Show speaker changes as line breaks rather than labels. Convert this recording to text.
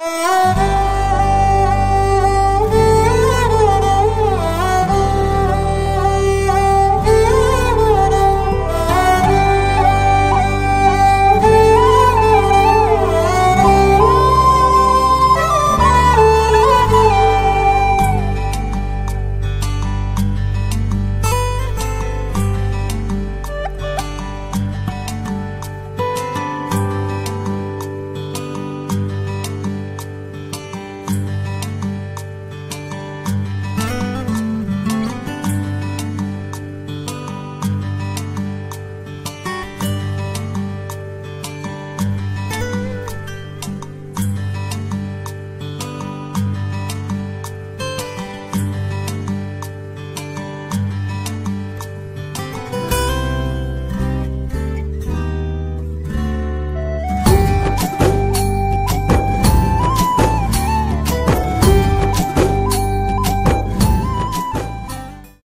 Uh...